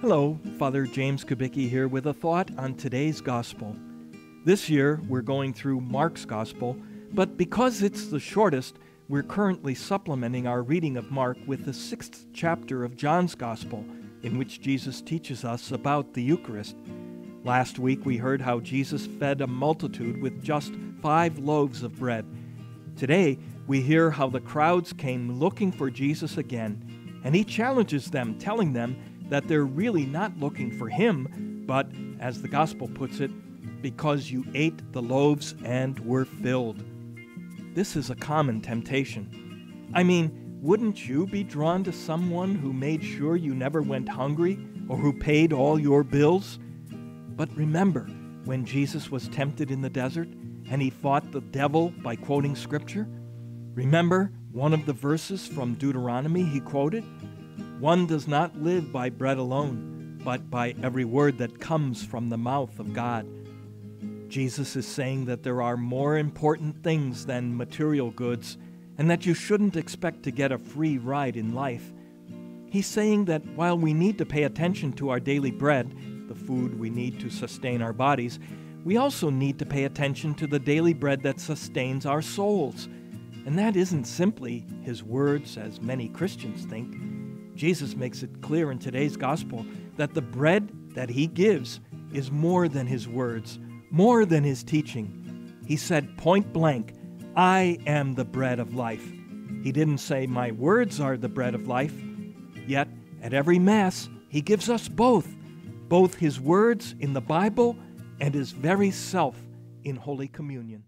Hello, Father James Kubicki here with a thought on today's Gospel. This year we're going through Mark's Gospel, but because it's the shortest, we're currently supplementing our reading of Mark with the sixth chapter of John's Gospel, in which Jesus teaches us about the Eucharist. Last week we heard how Jesus fed a multitude with just five loaves of bread. Today we hear how the crowds came looking for Jesus again, and he challenges them, telling them that they're really not looking for him, but, as the gospel puts it, because you ate the loaves and were filled. This is a common temptation. I mean, wouldn't you be drawn to someone who made sure you never went hungry or who paid all your bills? But remember when Jesus was tempted in the desert and he fought the devil by quoting scripture? Remember one of the verses from Deuteronomy he quoted? One does not live by bread alone, but by every word that comes from the mouth of God. Jesus is saying that there are more important things than material goods and that you shouldn't expect to get a free ride in life. He's saying that while we need to pay attention to our daily bread, the food we need to sustain our bodies, we also need to pay attention to the daily bread that sustains our souls. And that isn't simply his words, as many Christians think. Jesus makes it clear in today's gospel that the bread that he gives is more than his words, more than his teaching. He said point blank, I am the bread of life. He didn't say, My words are the bread of life. Yet, at every Mass, he gives us both both his words in the Bible and his very self in Holy Communion.